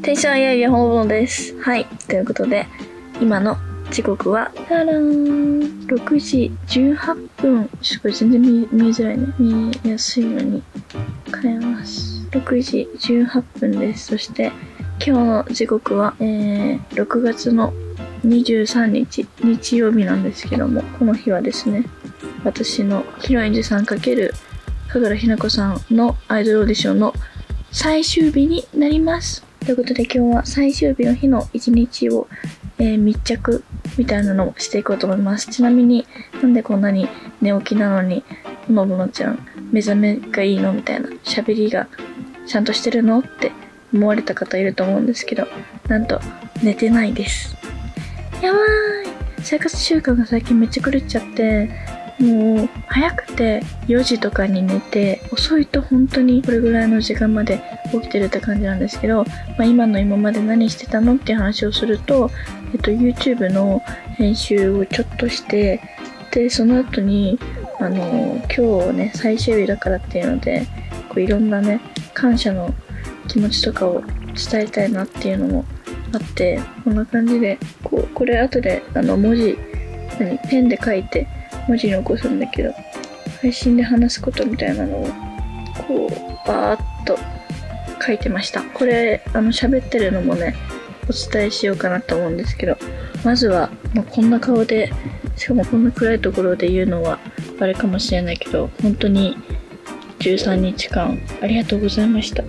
テンションややです。はい。ということで、今の時刻は、たらーん、6時18分。ちょっと全然見見えづらいね。見えやすいように変えます。6時18分です。そして、今日の時刻は、えー、6月の23日、日曜日なんですけども、この日はですね、私のヒロインズさん×神楽ひな子さんのアイドルオーディションの最終日になります。ということで今日は最終日の日の一日を、えー、密着みたいなのをしていこうと思います。ちなみになんでこんなに寝起きなのに、のぼのちゃん目覚めがいいのみたいな喋りがちゃんとしてるのって思われた方いると思うんですけど、なんと寝てないです。やばい生活習慣が最近めっちゃ狂っちゃって、もう早くて4時とかに寝て遅いと本当にこれぐらいの時間まで起きてるって感じなんですけど、まあ、今の今まで何してたのっていう話をすると、えっと、YouTube の編集をちょっとしてでその後にあの今日ね最終日だからっていうのでこういろんなね感謝の気持ちとかを伝えたいなっていうのもあってこんな感じでこうこれ後であの文字何ペンで書いて文字残すんだけど配信で話すことみたいなのをこうバーッと書いてました。これあの喋ってるのもねお伝えしようかなと思うんですけどまずは、まあ、こんな顔でしかもこんな暗いところで言うのはあれかもしれないけど本当に13日間ありがとうございました。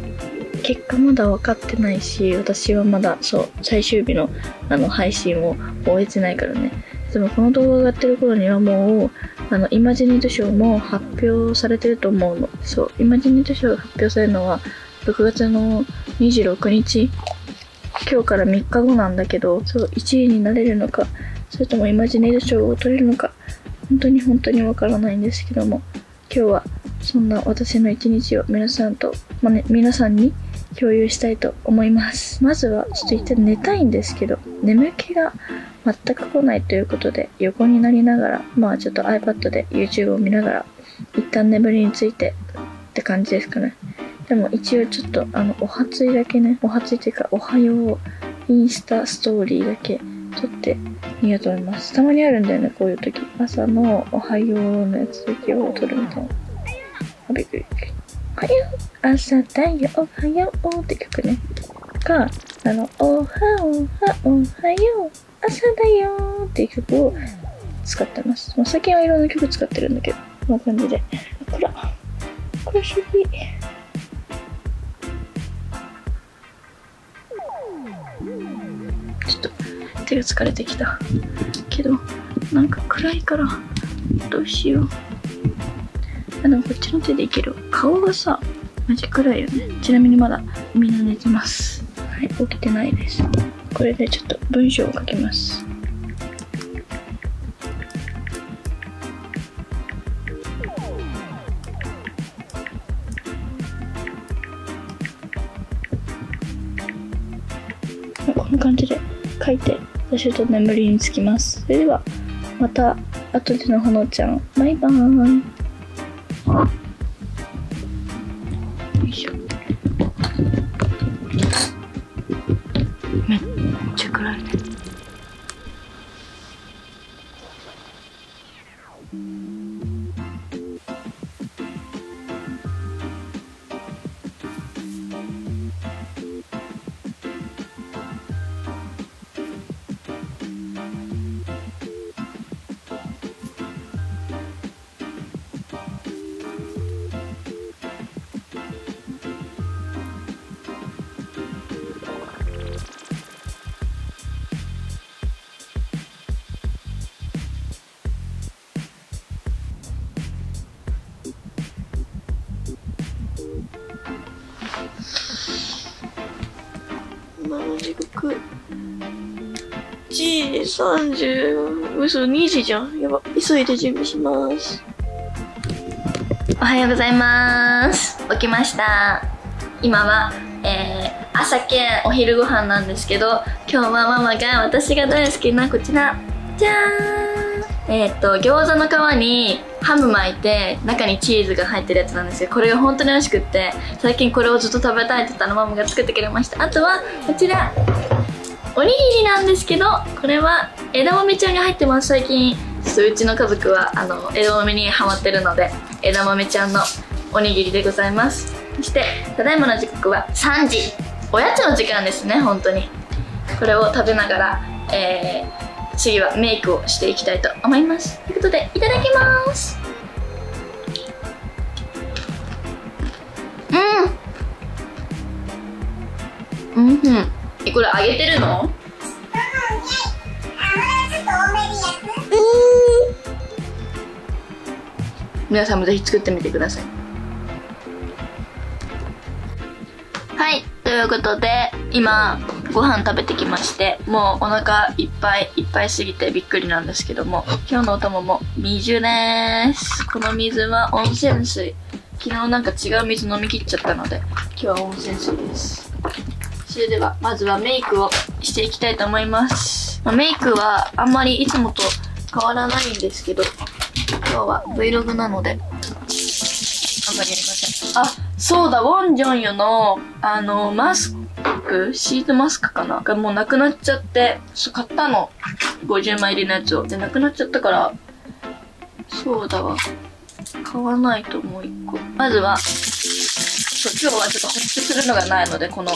結果まだ分かってないし私はまだそう最終日のあの配信を終えてないからね。でもこの動画が上がってる頃にはもうあのイマジネート賞も発表されてると思うの。そうイマジネート賞が発表されるのは6月の26日。今日から3日後なんだけどそう1位になれるのかそれともイマジネート賞を取れるのか。本当に本当にわからないんですけども今日はそんな私の一日を皆さんと、まあね、皆さんに共有したいと思います。まずはちょっと一旦寝たいんですけど眠気が全く来ないということで横になりながらまあちょっと iPad で YouTube を見ながら一旦眠りについてって感じですかね。でも一応ちょっとあのお初いだけねお初いっていうかおはようインスタストーリーだけ撮ってみようと思います。たまにあるんだよねこういう時。朝のおはようのやつだけを撮るみたいな。びっくり。はよう朝だよおはようって曲ねがあのおはおはおはよう朝だよっていう曲を使ってます。まあ、最近はいろんな曲使ってるんだけど、こんな感じで。こら、こらしぎ。ちょっと手が疲れてきた。けど、なんか暗いから、どうしよう。あ、でもこっちの手でいける。顔がさ、マジ暗いよね。ちなみにまだみんな寝てます。はい、起きてないです。これでちょっと文章を書きますこんな感じで書いて私ちょっと眠りにつきますそれではまた後でのほのちゃんバイバーイよいしょ。時刻1時30嘘2時じゃん。やば急いで準備します。おはようございます。起きました。今はえー、朝兼お昼ご飯なんですけど今日はママが私が大好きなこちら。じゃーん。えっ、ー、と餃子の皮にハム巻いて中にチーズが入ってるやつなんですけどこれが本当に美味しくって最近これをずっと食べたいって言ったらママが作ってくれました。あとはこちらおにぎりなんですけどこれは枝豆ちゃんが入ってます。最近ちうちの家族はあの枝豆にハマってるので枝豆ちゃんのおにぎりでございます。そしてただいまの時刻は3時。おやつの時間ですね本当に。これを食べながらえー、次はメイクをしていきたいと思います。ということでいただきます。うん。うん。うんえこれ揚げてるの？皆さんもぜひ作ってみてください。はい。ということで今ご飯食べてきましてもうお腹いっぱいいっぱいすぎてびっくりなんですけども今日のお供も水です。この水は温泉水。昨日なんか違う水飲み切っちゃったので今日は温泉水です。それではまずはメイクをしていきたいと思います、まあ、メイクはあんまりいつもと変わらないんですけど今日は Vlog なのであんまりやりません。あそうだウォンジョンヨのあのマスクシートマスクかな？がもうなくなっちゃってそう買ったの。50枚入りのやつを。でなくなっちゃったからそうだわ。買わないともう一個。まずはそう今日はちょっと保湿するのがないのでこの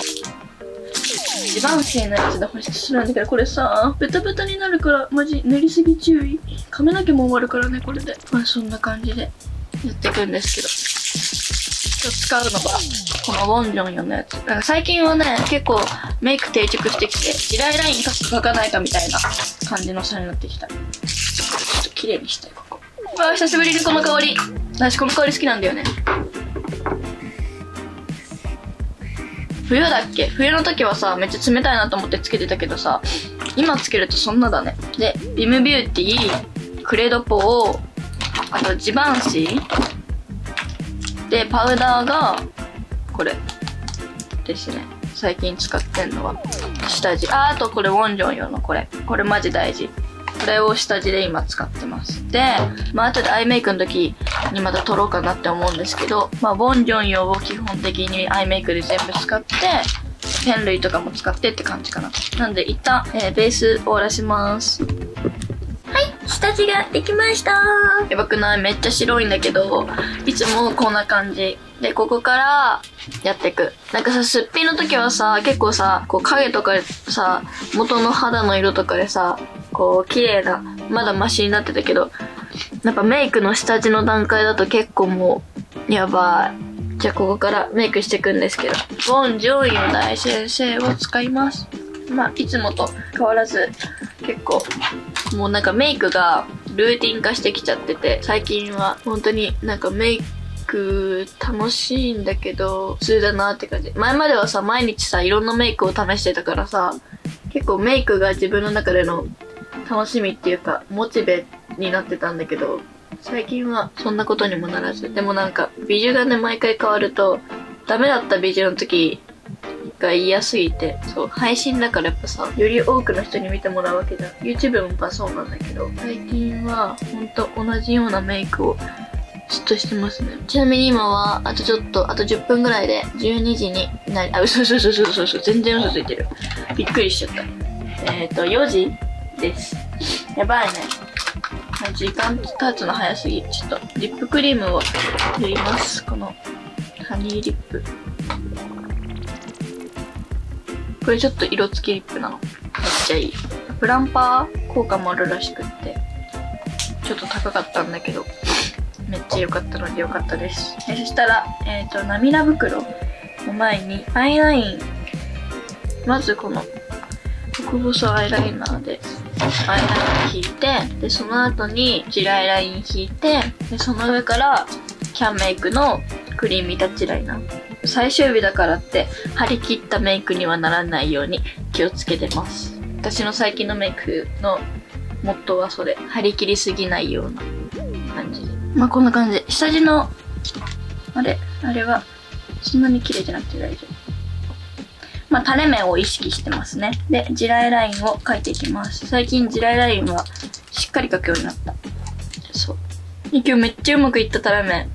一番性のやつで保湿するんだけどこれさベタベタになるからマジ塗りすぎ注意。髪の毛も終わるからねこれで。まあそんな感じでやっていくんですけど。使うのがこのウォンジョンヨのやつだから最近はね結構メイク定着してきて地雷ライン描かかないかみたいな感じの差になってきた。ちょっと綺麗にしたいここ。わ久しぶりにこの香り。私この香り好きなんだよね。冬だっけ？冬の時はさめっちゃ冷たいなと思ってつけてたけどさ今つけるとそんなだね。でビムビューティークレドポーあとジバンシーでパウダーがこれ。ですね。最近使ってんのは。下地。ああとこれウォンジョン用のこれ。これマジ大事。これを下地で今使ってます。でまあ後でアイメイクの時にまた撮ろうかなって思うんですけどまあウォンジョン用を基本的にアイメイクで全部使ってペン類とかも使ってって感じかな。なんで一旦、えー、ベース終わらします。下地ができました。やばくないめっちゃ白いんだけどいつもこんな感じ。でここからやっていく。なんかさすっぴんの時はさ結構さこう影とかでさ元の肌の色とかでさこう綺麗なまだマシになってたけどやっぱメイクの下地の段階だと結構もうやばい。じゃあここからメイクしていくんですけど。ボン・ジョイの大先生を使いますまあいつもと変わらず結構もうなんかメイクがルーティン化してきちゃってて最近は本当になんかメイク楽しいんだけど普通だなって感じ。前まではさ毎日さいろんなメイクを試してたからさ結構メイクが自分の中での楽しみっていうかモチベになってたんだけど最近はそんなことにもならず。でもなんか美女がね毎回変わるとダメだった美女の時が嫌すぎて。そう配信だからやっぱさより多くの人に見てもらうわけじゃん。YouTube もやっぱそうなんだけど最近はほんと同じようなメイクをずっとしてますね。ちなみに今はあとちょっとあと10分ぐらいで12時になりあ嘘嘘嘘嘘嘘全然嘘ついてる。びっくりしちゃった。えっ、ー、と4時です。やばいね。時間経つの早すぎ。ちょっとリップクリームを塗ります。このハニーリップ。これちょっと色付きリップなの。めっちゃいい。プランパー効果もあるらしくって。ちょっと高かったんだけど。めっちゃ良かったので良かったです。そしたら、えっ、ー、と涙袋の前にアイライン。まずこの極細アイライナーでアイライン引いてでその後にジルアイライン引いてでその上からキャンメイクのクリーミータッチライナー。最終日だからって張り切ったメイクにはならないように気をつけてます私の最近のメイクのモットーはそれ張り切りすぎないような感じまあこんな感じ下地のあれ？あれはそんなに綺麗じゃなくて大丈夫まあ、垂れ目を意識してますね。で、地雷ラインを描いていきます。最近地雷ラインはしっかり描くようになった。そう。今日めっちゃうまくいったたらめ。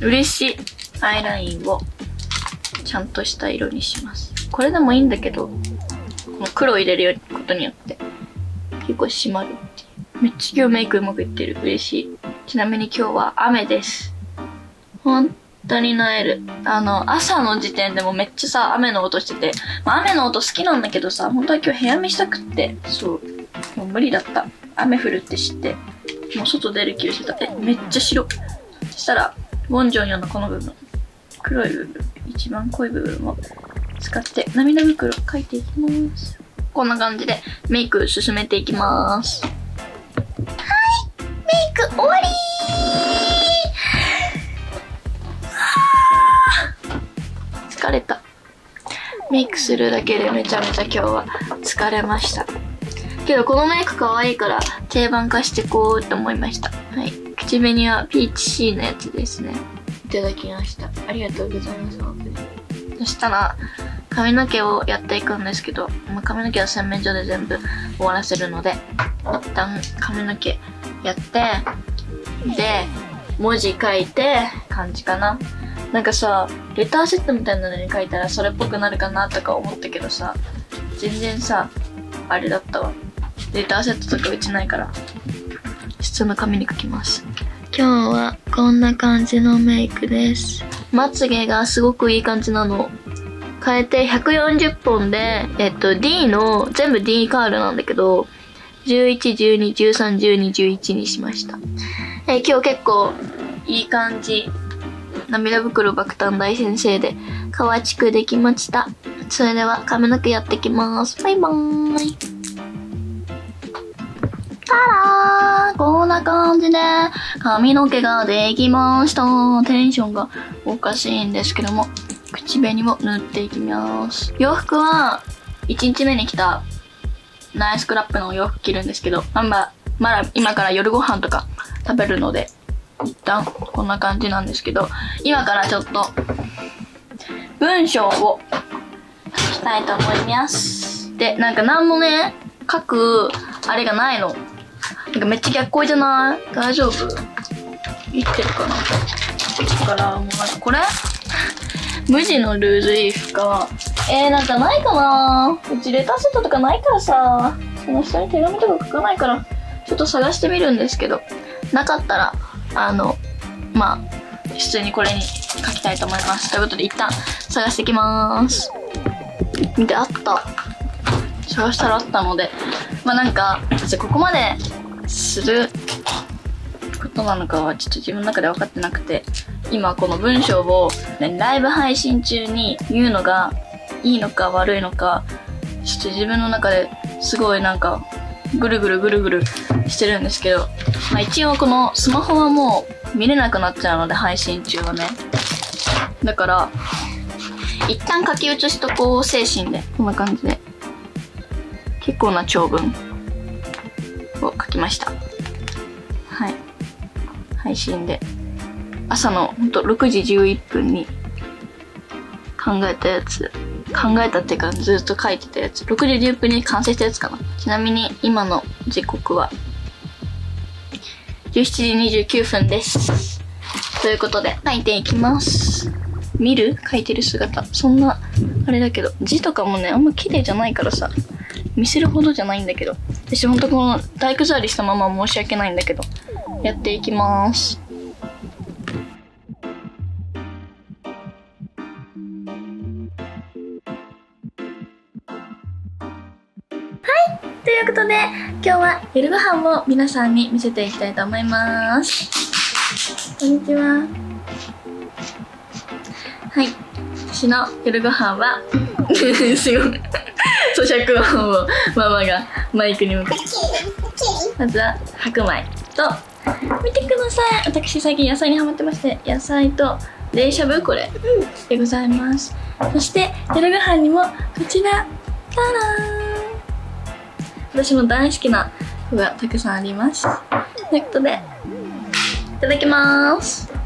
嬉しい。アイラインをちゃんとした色にします。これでもいいんだけど、この黒を入れることによって結構締まるっていう。めっちゃ今日メイクうまくいってる。嬉しい。ちなみに今日は雨です。本当になえる。あの、朝の時点でもめっちゃさ、雨の音してて、まあ、雨の音好きなんだけどさ、本当は今日部屋見したくって、そう、もう無理だった。雨降るって知って、もう外出る気をしてた。え、めっちゃ白。そしたら、ウォンジョンヨのこの部分、黒い部分、一番濃い部分を使って涙袋描いていきます。こんな感じでメイク進めていきます。はいメイク終わり疲れた。メイクするだけでめちゃめちゃ今日は疲れました。けどこのメイク可愛いから定番化してこうって思いました。はい。口紅はピーチシーのやつですね。いただきました。ありがとうございます、そしたら、髪の毛をやっていくんですけど、まあ、髪の毛は洗面所で全部終わらせるので、一旦髪の毛やって、で、文字書いて、感じかな。なんかさ、レターセットみたいなのに書いたらそれっぽくなるかなとか思ったけどさ、全然さ、あれだったわ。レターセットとかうちないから、普通の紙に書きます。今日はこんな感じのメイクです。まつげがすごくいい感じなの。変えて140本で、えっと D の、全部 D カールなんだけど、11、12、13、12、11にしました。え今日結構いい感じ涙袋爆誕大先生で、河築できました。それでは髪の毛やってきます。バイバーイ。たらこんな感じで髪の毛ができました。テンションがおかしいんですけども、口紅も塗っていきます。洋服は、1日目に来たナイスクラップの洋服着るんですけど、まあ、まだ今から夜ご飯とか食べるので、一旦こんな感じなんですけど、今からちょっと文章を書きたいと思います。で、なんか何もね、書くあれがないの。なんかめっちゃ逆光じゃない？大丈夫？いってるかな？だからもうなんかこれ？無地のルーズリーフか。えー、なんかないかな？うちレターセットとかないからさ、その下に手紙とか書かないから、ちょっと探してみるんですけど、なかったらあの、まあ、普通にこれに書きたいと思います。ということで一旦探してきます。見て、あった。探したらあったので、まあなんか、ここまですることなのかはちょっと自分の中で分かってなくて、今この文章を、ね、ライブ配信中に言うのがいいのか悪いのか、ちょっと自分の中ですごいなんかぐるぐるぐるぐるしてるんですけど、まあ、一応このスマホはもう見れなくなっちゃうので配信中はね。だから、一旦書き写しとこう精神で、こんな感じで、結構な長文を書きました。はい。配信で。朝のほんと6時11分に考えたやつ考えたっていうかずっと書いてたやつ。6時10分に完成したやつかな。ちなみに今の時刻は17時29分です。ということで書いていきます。見る？書いてる姿。そんなあれだけど字とかもねあんま綺麗じゃないからさ見せるほどじゃないんだけど。私ほんとこの体育座りしたまま申し訳ないんだけどやっていきますはいということで、今日は夜ご飯を皆さんに見せていきたいと思います。こんにちは。はい。私の夜ご飯は、すごい。咀嚼音をママがマイクに向かって。まずは白米と、見てください。私最近野菜にハマってまして、野菜と冷しゃぶこれでございます。そして夜ご飯にもこちら、タラーン私も大好きな子がたくさんありますということでいただきます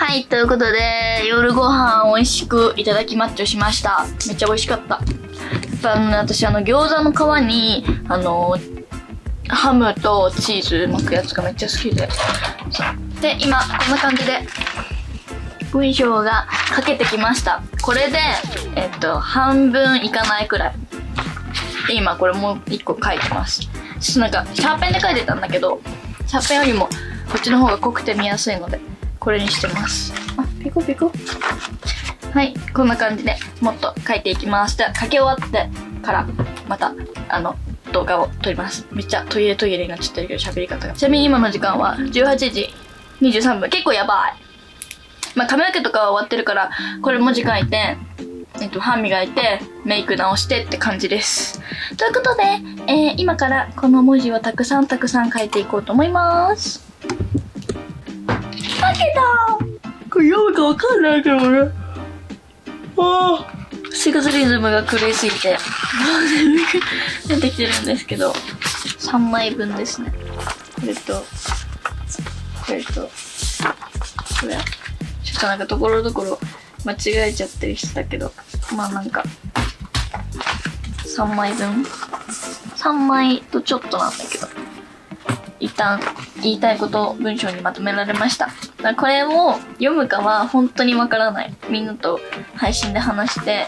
はいということで夜ご飯美味しくいただきマッチョしました。めっちゃ美味しかった。やっぱあの、私あの餃子の皮にあのハムとチーズ巻くやつがめっちゃ好きで。で今こんな感じで文章が書けてきました。これでえっと半分いかないくらい。で今これもう1個書いてます。ちょっとなんかシャーペンで書いてたんだけどシャーペンよりもこっちの方が濃くて見やすいので。これにしてます。あピコピコ。はいこんな感じでもっと書いていきます。では書き終わってからまたあの動画を撮ります。めっちゃトイレトイレになっちゃってるけど喋り方が。ちなみに今の時間は18時23分。結構やばい。まあ髪の毛とかは終わってるからこれも時間いてえっと、歯磨いて、メイク直してって感じです。ということで、えー、今からこの文字をたくさんたくさん書いていこうと思います。書けたこれ読むかわかんないけどね。ああ。生活リズムが狂いすぎて、出てきてるんですけど、3枚分ですね。これと、これと、これ。ちょっとなんかところどころ間違えちゃってる人だけど、まあなんか、3枚分 ?3 枚とちょっとなんだけど、一旦言いたいことを文章にまとめられました。だこれを読むかは本当にわからない。みんなと配信で話して、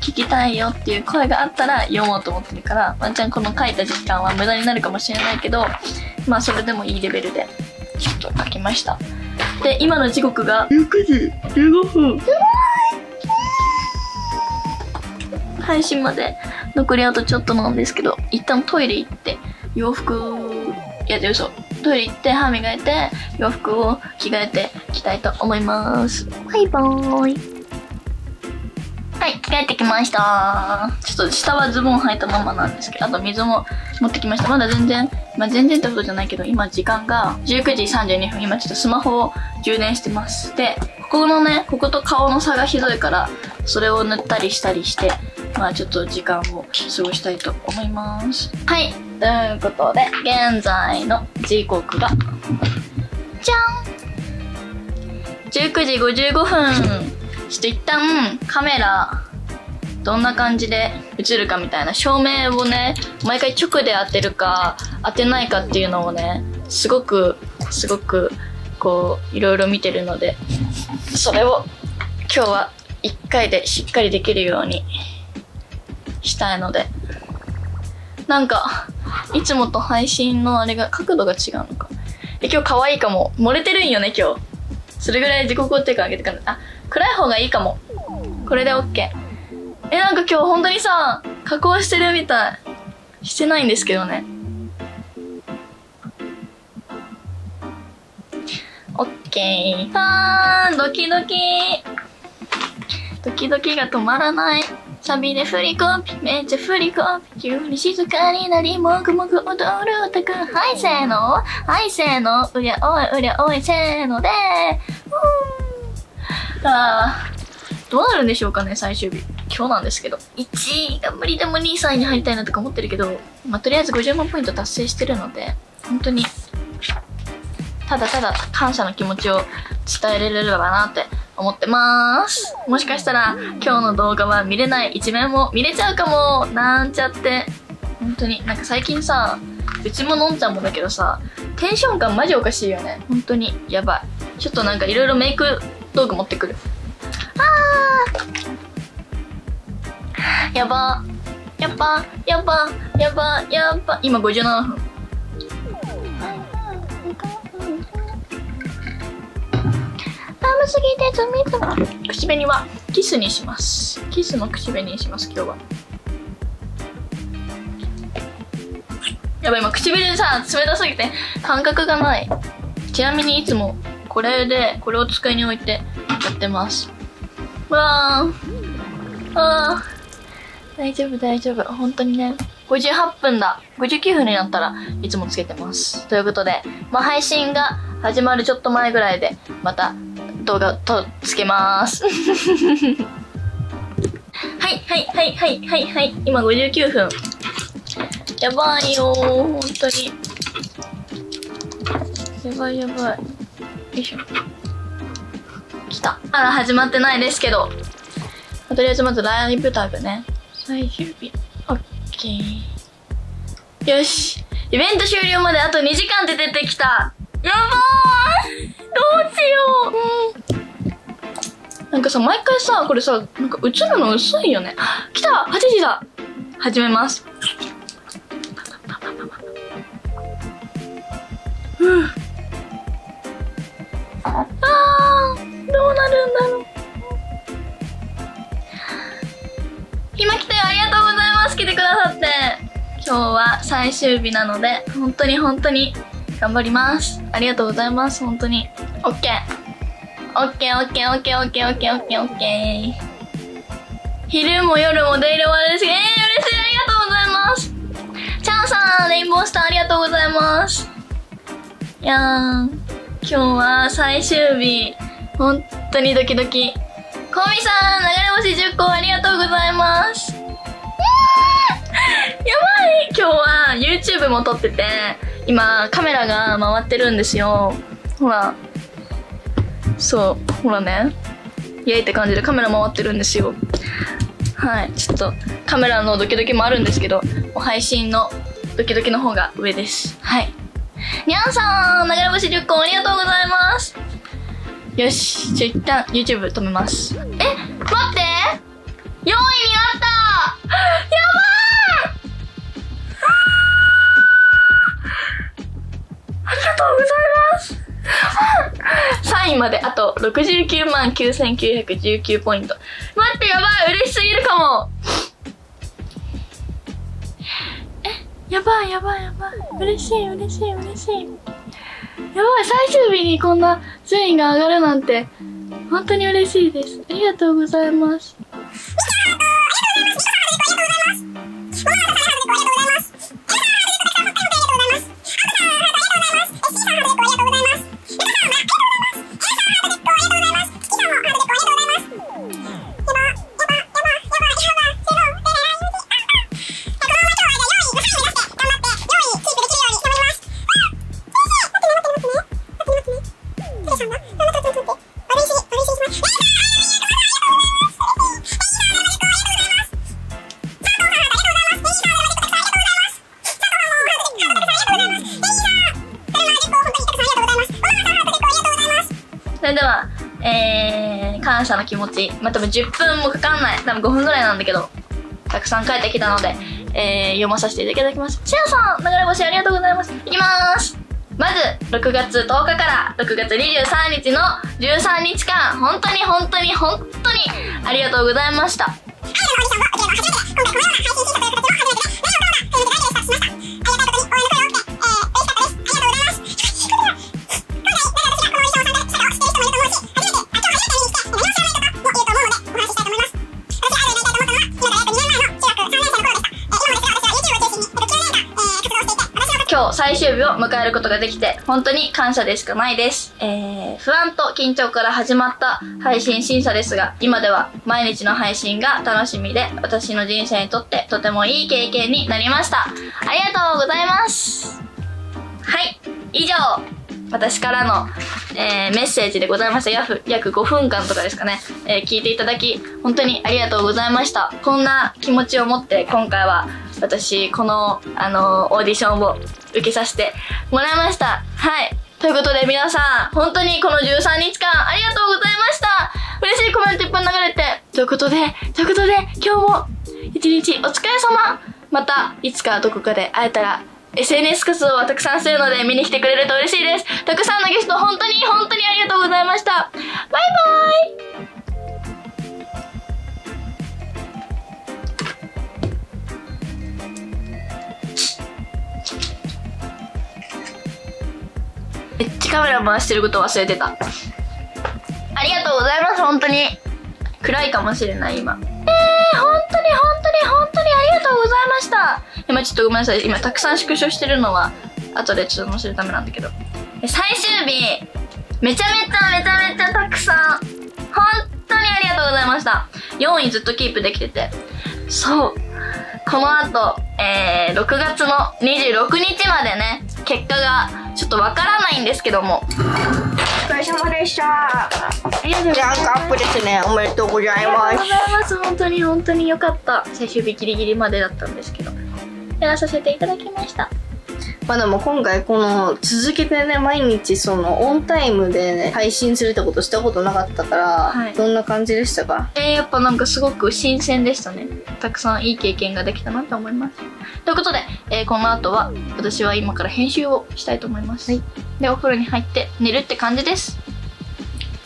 聞きたいよっていう声があったら読もうと思ってるから、ワンちゃんこの書いた時間は無駄になるかもしれないけど、まあそれでもいいレベルで、ちょっと書きました。で、今の時刻が6時15分。配信まで残りあとちょっとなんですけど、一旦トイレ行って、洋服、いやで嘘。トイレ行って歯磨いて、洋服を着替えてきたいと思います。バイバーイ。はい、帰ってきました。ちょっと下はズボン履いたままなんですけど、あと水も持ってきました。まだ全然、まあ全然ってことじゃないけど、今時間が19時32分。今ちょっとスマホを充電してます。で、ここのね、ここと顔の差がひどいから、それを塗ったりしたりして、まあちょっと時間を過ごしたいと思います。はい。ということで、現在の時刻が、じゃん !19 時55分。ちょっと一旦カメラどんな感じで映るかみたいな照明をね毎回直で当てるか当てないかっていうのをねすごくすごくこういろいろ見てるのでそれを今日は1回でしっかりできるようにしたいのでなんかいつもと配信のあれが角度が違うのか。え今日可愛いかも。漏れてるんよね今日。それぐらい自己肯定感上げてかないあ暗い方がいいかも。これで OK えなんか今日本当にさ加工してるみたい。してないんですけどね。OK あードキドキ。ドキドキが止まらない。サビで振り込み、めっちゃ振り込み、急に静かになり、もぐもぐ踊る歌くん、はいせーの、はいせーの、うりゃおい、うりゃおい、せーので、あどうなるんでしょうかね、最終日。今日なんですけど。1位が無理でも2位、3位に入りたいなとか思ってるけど、まあ、とりあえず50万ポイント達成してるので、本当に、ただただ感謝の気持ちを伝えられればなって思ってます。もしかしたら今日の動画は見れない一面も見れちゃうかもなんちゃって。本当に、なんか最近さ、うちものんちゃんもだけどさ、テンション感マジおかしいよね。本当に、やばい。ちょっとなんかいろいろメイク道具持ってくる。あーやばやばやばやばやば今57分。すぎて冷たい口紅はキスにします。キスの口紅にします今日は。やばい今唇さ冷たすぎて感覚がない。ちなみにいつもこれでこれを机に置いてやってます。わー。あー。大丈夫大丈夫。本当にね。58分だ。59分になったらいつもつけてます。ということでまあ配信が始まるちょっと前ぐらいでまた動画とつけます。はいはいはいはいはい。はい今59分。やばいよ本当に。やばいやばい。よいしょ。来た。あら始まってないですけど。とりあえずまずライブタグね。最終日。オッケー。よし。イベント終了まであと2時間で出てきた。やばーいどうしよう、なんかさ、毎回さ、これさ、なんか映るの薄いよね。来た !8 時だ始めます。ふぅ。あー、どうなるんだろう。今来たよありがとうございます来てくださって今日は最終日なので本当に本当に頑張りますありがとうございます本当に OK OKOKOKOKOKOKOK 昼も夜も出入れまです。えー、嬉しい。ありがとうございます。チャンさんレインボースターありがとうございます。いやー今日は最終日。本当にドキドキ。コミさん、流れ星10個ありがとうございます。やばい。今日は YouTube も撮ってて、今カメラが回ってるんですよ。ほら。そう、ほらね。イエイって感じでカメラ回ってるんですよ。はい。ちょっとカメラのドキドキもあるんですけど、配信のドキドキの方が上です。はい。にゃんさん、流れ星10個ありがとうございます。よし。じゃ、一旦 YouTube 止めます。え待って !4 位になったやばいありがとうございます3位まであと69万9919ポイント。待ってやばい嬉しすぎるかもえ、やばいやばいやばい。嬉しい嬉しい嬉しい。やばい、最終日にこんな順位が上がるなんて、本当に嬉しいです。ありがとうございます。感謝の気持ち、まあ、多分10分もかかんない。多分5分ぐらいなんだけど、たくさん書いてきたので、えー、読まさせていただきます。シアさん、流れ星ありがとうございます。いきまーす。まず、6月10日から6月23日の13日間、本当に本当に本当にありがとうございました。最終日を迎えることができて、本当に感謝でしかないです。えー、不安と緊張から始まった配信審査ですが、今では毎日の配信が楽しみで、私の人生にとってとてもいい経験になりました。ありがとうございます。はい、以上、私からの、えー、メッセージでございました。約約5分間とかですかね、えー、聞いていただき、本当にありがとうございました。こんな気持ちを持って今回は私、この、あの、オーディションを受けさせてもらいました。はい。ということで皆さん、本当にこの13日間ありがとうございました嬉しいコメントいっぱい流れて。ということで、ということで、今日も一日お疲れ様また、いつかどこかで会えたら SNS 活動はたくさんするので見に来てくれると嬉しいです。たくさんのゲスト本当に本当にありがとうございました。バイバーイめっちゃカメラ回してること忘れてた。ありがとうございます、本当に。暗いかもしれない、今。えー、本当に本当に本当にありがとうございました。今ちょっとごめんなさい。今たくさん縮小してるのは、後でちょっと載せるためなんだけど。最終日、めちゃめちゃめちゃめちゃたくさん、本当にありがとうございました。4位ずっとキープできてて。そう。この後、えー、6月の26日までね、結果がちょっとわからないんですけども。お疲れ様でした。ありがとうございます。アップですね。おめでとうございます。ありがとうございます。本当に本当に良かった。最終日ギリギリまでだったんですけど。やらさせていただきました。まあでも今回この続けてね、毎日そのオンタイムでね、配信するってことしたことなかったから、はいどんな感じでしたか？えー、やっぱなんかすごく新鮮でしたね。たくさんいい経験ができたなと思います。ということで、えーこの後は私は今から編集をしたいと思います。はいで、お風呂に入って寝るって感じです。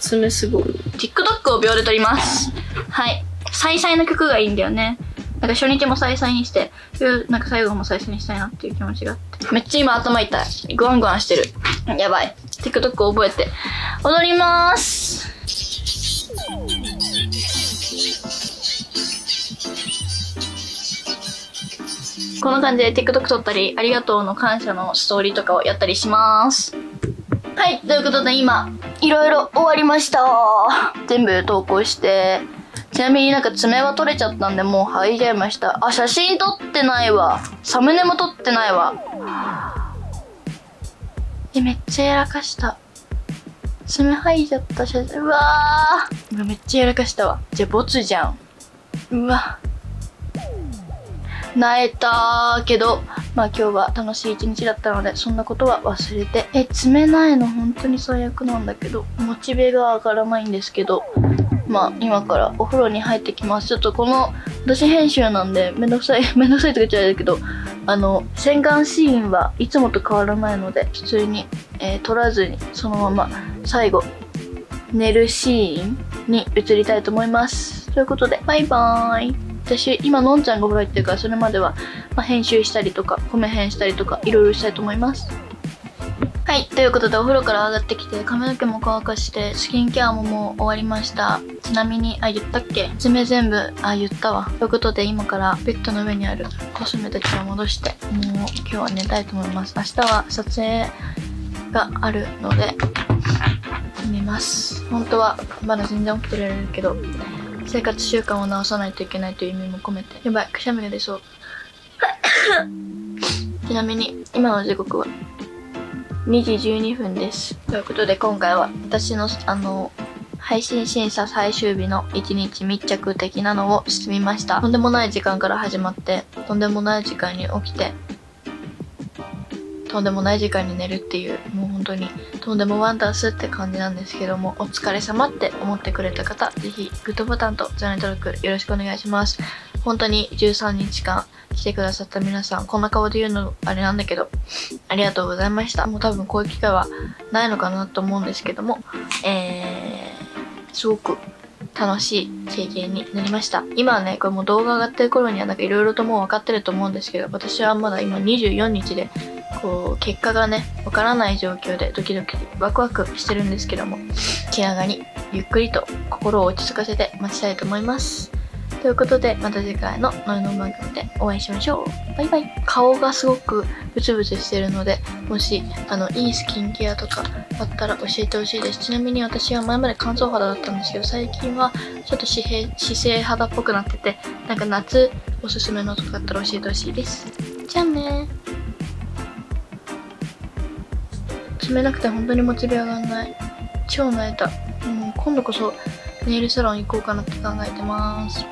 爪すごい。TikTok を秒で撮ります。はい。再々の曲がいいんだよね。なんか初日も再々にして、なんか最後も再々にしたいなっていう気持ちがあって。めっちゃ今頭痛い。グワングワンしてる。やばい。TikTok 覚えて踊りまーす。こんな感じで TikTok 撮ったり、ありがとうの感謝のストーリーとかをやったりします。はい、ということで今、いろいろ終わりました。全部投稿して、ちなみになんか爪は取れちゃったんでもう剥いじゃいました。あ、写真撮ってないわ。サムネも撮ってないわ。え、めっちゃやらかした。爪剥いじゃった写真。うわー。めっちゃやらかしたわ。じゃあ、ボツじゃん。うわ。泣えたけど、まあ今日は楽しい一日だったので、そんなことは忘れて。え、爪ないの本当に最悪なんだけど、モチベが上がらないんですけど、まあ今からお風呂に入ってきます。ちょっとこの、私編集なんで、めんどくさい、めんどくさいとか言っちゃうんだけど、あの、洗顔シーンはいつもと変わらないので、普通に、えー撮らずに、そのまま最後、寝るシーンに移りたいと思います。ということで、バイバーイ。私、今、のんちゃんがお風呂入ってるから、それまでは、まあ、編集したりとか、米編したりとか、いろいろしたいと思います。はい、ということでお風呂から上がってきて髪の毛も乾かしてスキンケアももう終わりました。ちなみにあ言ったっけ？爪全部あ言ったわ。ということで今からベッドの上にあるコスメたちを戻してもう今日は寝たいと思います。明日は撮影があるので寝ます。本当はまだ全然起きてられるけど生活習慣を直さないといけないという意味も込めてやばいくしゃみが出そう。ちなみに今の時刻は2時12分です。ということで今回は私のあの配信審査最終日の1日密着的なのをしてみました。とんでもない時間から始まって、とんでもない時間に起きて、とんでもない時間に寝るっていう、もう本当にとんでもワンダースって感じなんですけども、お疲れ様って思ってくれた方、ぜひグッドボタンとチャンネル登録よろしくお願いします。本当に13日間来てくださった皆さん、こんな顔で言うのあれなんだけど、ありがとうございました。もう多分こういう機会はないのかなと思うんですけども、えー、すごく楽しい経験になりました。今はね、これもう動画上がってる頃にはなんかいろいろともう分かってると思うんですけど、私はまだ今24日で、こう、結果がね、わからない状況でドキドキワクワクしてるんですけども、気長にゆっくりと心を落ち着かせて待ちたいと思います。ということで、また次回のノイノ番組でお会いしましょう。バイバイ。顔がすごくブツブツしてるので、もし、あの、いいスキンケアとかあったら教えてほしいです。ちなみに私は前まで乾燥肌だったんですけど、最近はちょっと脂平姿勢肌っぽくなってて、なんか夏おすすめのとかあったら教えてほしいです。じゃあね冷なくて本当にモチベ上がんない。超泣いた。う、今度こそネイルサロン行こうかなって考えてます。